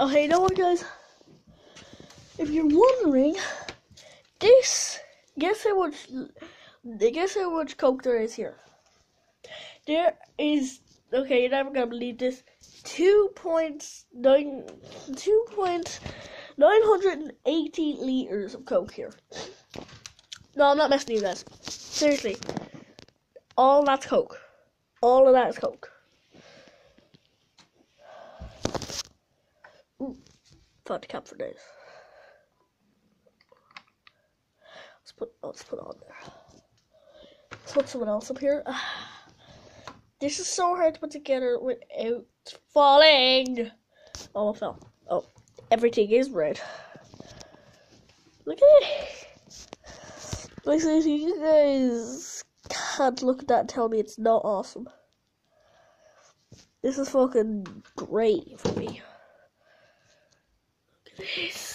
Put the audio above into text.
Okay, know what, guys? If you're wondering, this guess how much guess how much coke there is here. There is okay. You're never gonna believe this. Two point nine, two point nine hundred and eighty liters of coke here. No, I'm not messing you guys. Seriously, all that's coke. All of that is coke. Ooh, thought the cap for days. Let's put oh, let's put it on there. Let's put someone else up here. Ah. This is so hard to put together without falling. Oh, I fell. Oh, everything is red. Look at it. Like seriously, you guys can't look at that and tell me it's not awesome. This is fucking great for me. Look at this.